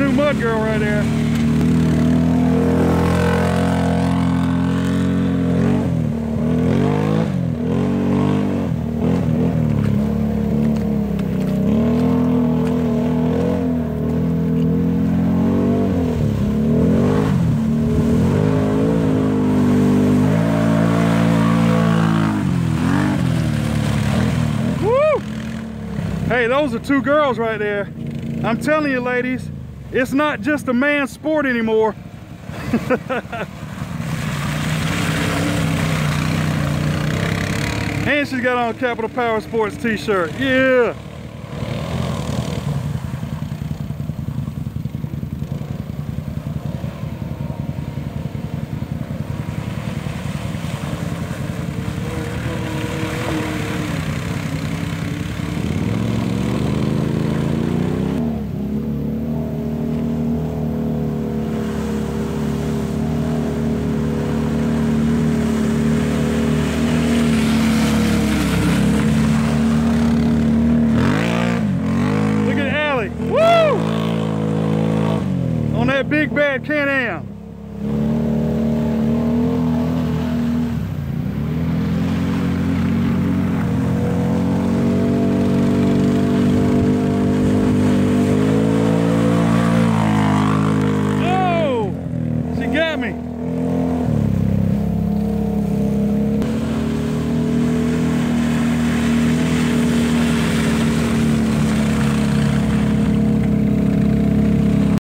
new mud girl right there. Woo! Hey, those are two girls right there. I'm telling you, ladies, it's not just a man's sport anymore. and she's got on a Capital Power Sports t-shirt. Yeah. Look at Allie. Woo! On that big bad Can-Am. Oh! She got me.